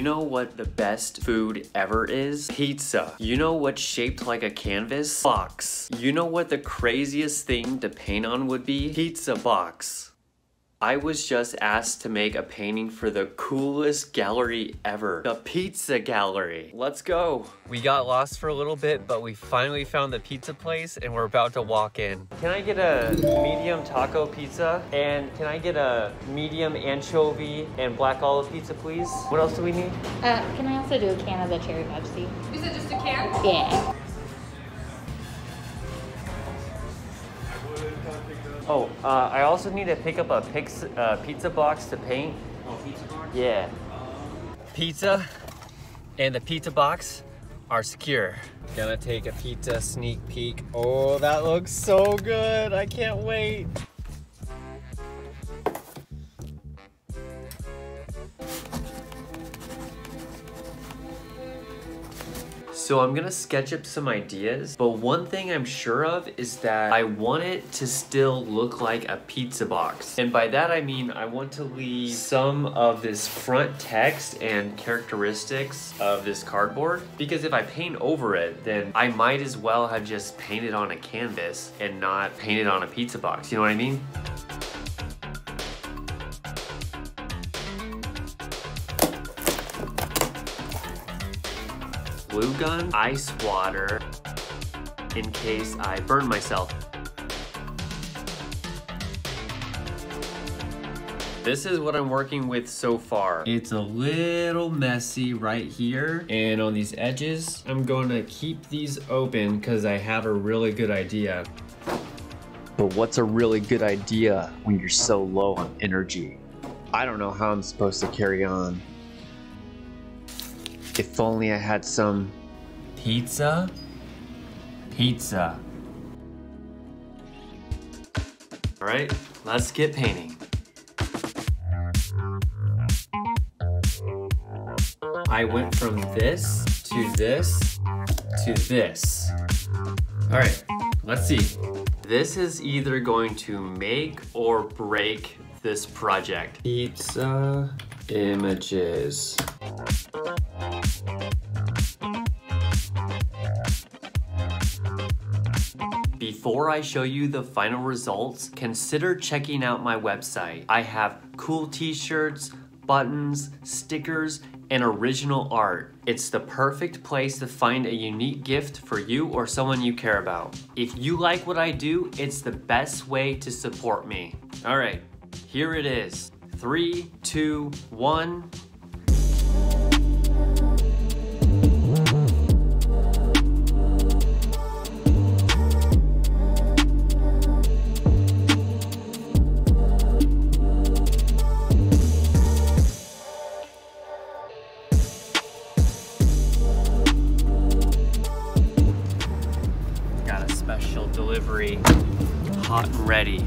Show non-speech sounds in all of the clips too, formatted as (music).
You know what the best food ever is? Pizza. You know what's shaped like a canvas? Box. You know what the craziest thing to paint on would be? Pizza box. I was just asked to make a painting for the coolest gallery ever. The Pizza Gallery. Let's go. We got lost for a little bit, but we finally found the pizza place and we're about to walk in. Can I get a medium taco pizza? And can I get a medium anchovy and black olive pizza, please? What else do we need? Uh, can I also do a can of the cherry Pepsi? Is it just a can? Yeah. Oh, uh, I also need to pick up a pix, uh, pizza box to paint. Oh, pizza box? Yeah. Pizza and the pizza box are secure. Gonna take a pizza sneak peek. Oh, that looks so good. I can't wait. So I'm gonna sketch up some ideas, but one thing I'm sure of is that I want it to still look like a pizza box. And by that I mean I want to leave some of this front text and characteristics of this cardboard, because if I paint over it, then I might as well have just painted on a canvas and not painted on a pizza box, you know what I mean? Glue gun, ice water, in case I burn myself. This is what I'm working with so far. It's a little messy right here and on these edges. I'm going to keep these open because I have a really good idea. But what's a really good idea when you're so low on energy? I don't know how I'm supposed to carry on. If only I had some pizza, pizza. All right, let's get painting. I went from this to this to this. All right, let's see. This is either going to make or break this project. Pizza images. Before I show you the final results, consider checking out my website. I have cool t-shirts, buttons, stickers, and original art. It's the perfect place to find a unique gift for you or someone you care about. If you like what I do, it's the best way to support me. All right, here it is. Three, two, one. Delivery, hot and ready.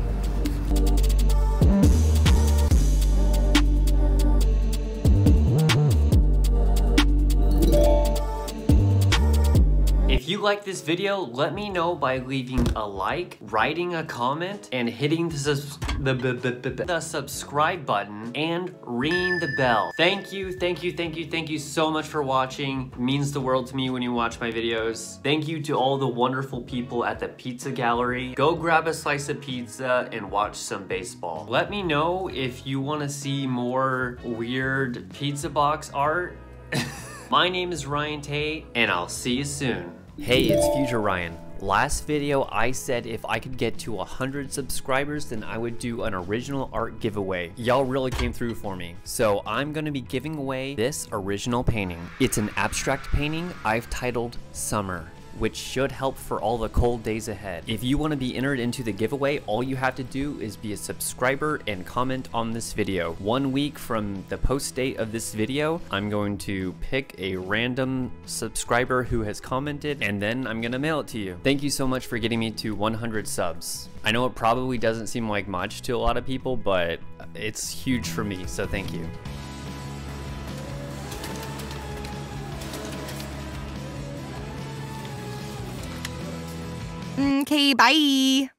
Like this video, let me know by leaving a like, writing a comment, and hitting the, subs the, the subscribe button and ringing the bell. Thank you, thank you, thank you, thank you so much for watching. It means the world to me when you watch my videos. Thank you to all the wonderful people at the Pizza Gallery. Go grab a slice of pizza and watch some baseball. Let me know if you want to see more weird pizza box art. (laughs) My name is Ryan Tate, and I'll see you soon. Hey, it's Future Ryan. Last video, I said if I could get to 100 subscribers, then I would do an original art giveaway. Y'all really came through for me. So I'm gonna be giving away this original painting. It's an abstract painting I've titled Summer which should help for all the cold days ahead. If you want to be entered into the giveaway, all you have to do is be a subscriber and comment on this video. One week from the post date of this video, I'm going to pick a random subscriber who has commented and then I'm gonna mail it to you. Thank you so much for getting me to 100 subs. I know it probably doesn't seem like much to a lot of people, but it's huge for me, so thank you. Mm, okay, bye.